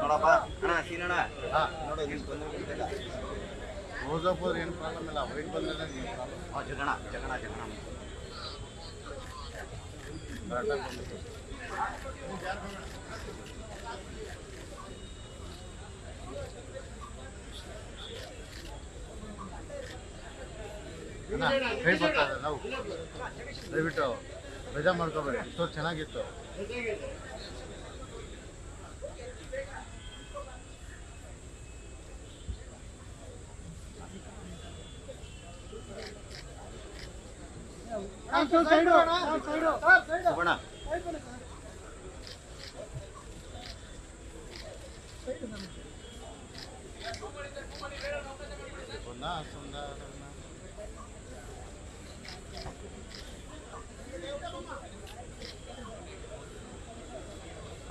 ನೋಡಪ್ಪ. ಅಣ್ಣ ಸೀನಣ್ಣ ನೋಡು ನಿನ್ ತೊಂದ್ರೆ ರೋಜಾಪುರ್ ಏನು ಪ್ರಾಬ್ಲಮ್ ಇಲ್ಲ ಏನು ಪ್ರಾಬ್ಲಮ್ ಹಾಂ ಜಗಣ ಜಗಣ ಜಗಣ. ಕೈ ಬರ್ತಾ ನಾವು. ದಯವಿಟ್ಟು ರಜಾ ಮಾಡ್ಕೋಬೇಡಿ. ಇಷ್ಟೊತ್ತು ಚೆನ್ನಾಗಿತ್ತು. ಸುಬಣ್ಣ